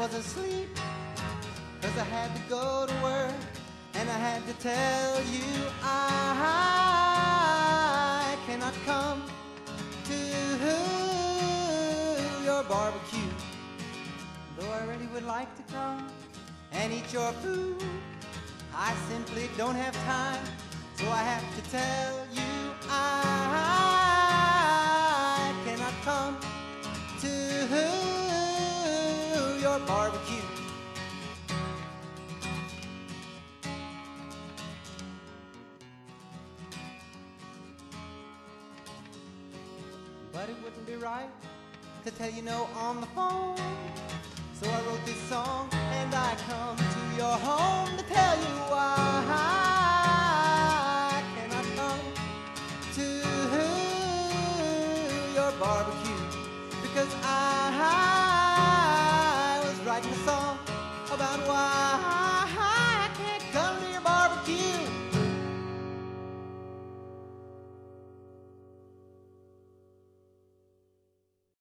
was asleep, cause I had to go to work, and I had to tell you I cannot come to your barbecue. Though I really would like to come and eat your food, I simply don't have time, so I have to tell you I cannot come your barbecue. But it wouldn't be right to tell you no on the phone. So I wrote this song and I come to your home to tell you why. Can I come to your barbecue? Because I